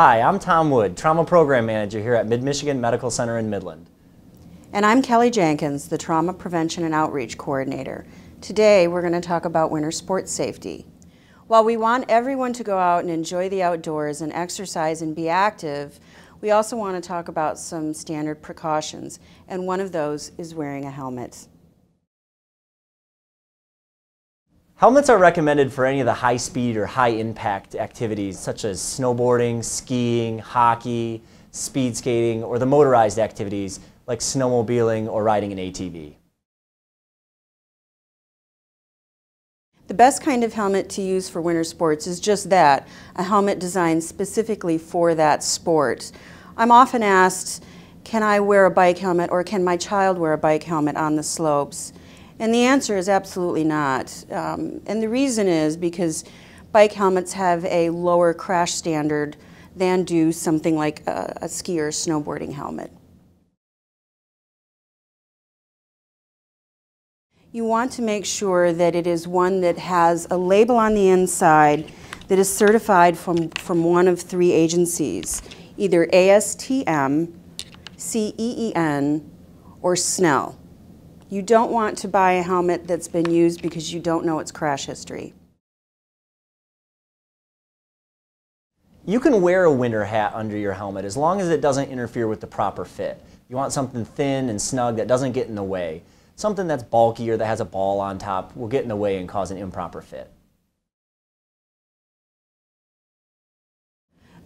Hi, I'm Tom Wood, Trauma Program Manager here at Mid-Michigan Medical Center in Midland. And I'm Kelli Jankens, the Trauma Prevention and Outreach Coordinator. Today we're going to talk about winter sports safety. While we want everyone to go out and enjoy the outdoors and exercise and be active, we also want to talk about some standard precautions, and one of those is wearing a helmet. Helmets are recommended for any of the high speed or high impact activities such as snowboarding, skiing, hockey, speed skating, or the motorized activities like snowmobiling or riding an ATV. The best kind of helmet to use for winter sports is just that, a helmet designed specifically for that sport. I'm often asked, can I wear a bike helmet or can my child wear a bike helmet on the slopes? And the answer is absolutely not. Um, and the reason is because bike helmets have a lower crash standard than do something like a, a ski or snowboarding helmet. You want to make sure that it is one that has a label on the inside that is certified from, from one of three agencies, either ASTM, CEN, or SNELL. You don't want to buy a helmet that's been used because you don't know its crash history. You can wear a winter hat under your helmet as long as it doesn't interfere with the proper fit. You want something thin and snug that doesn't get in the way. Something that's bulky or that has a ball on top will get in the way and cause an improper fit.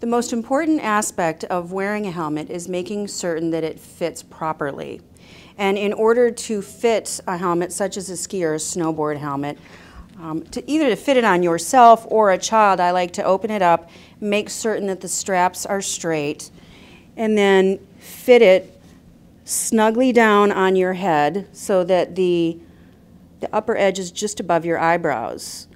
The most important aspect of wearing a helmet is making certain that it fits properly. And in order to fit a helmet, such as a ski or a snowboard helmet, um, to either to fit it on yourself or a child, I like to open it up, make certain that the straps are straight, and then fit it snugly down on your head so that the, the upper edge is just above your eyebrows.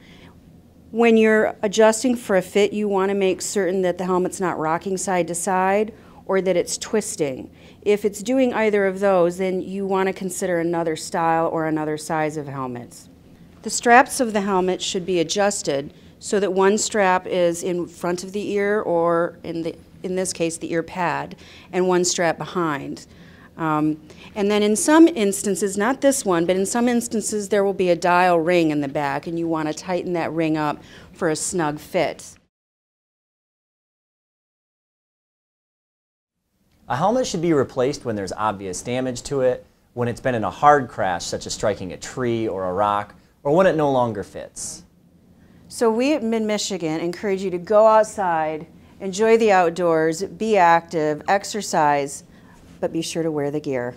When you're adjusting for a fit, you want to make certain that the helmet's not rocking side to side or that it's twisting. If it's doing either of those, then you want to consider another style or another size of helmets. The straps of the helmet should be adjusted so that one strap is in front of the ear or in, the, in this case the ear pad and one strap behind. Um, and then in some instances, not this one, but in some instances there will be a dial ring in the back and you want to tighten that ring up for a snug fit. A helmet should be replaced when there's obvious damage to it, when it's been in a hard crash such as striking a tree or a rock, or when it no longer fits. So we at Mid-Michigan encourage you to go outside, enjoy the outdoors, be active, exercise, but be sure to wear the gear.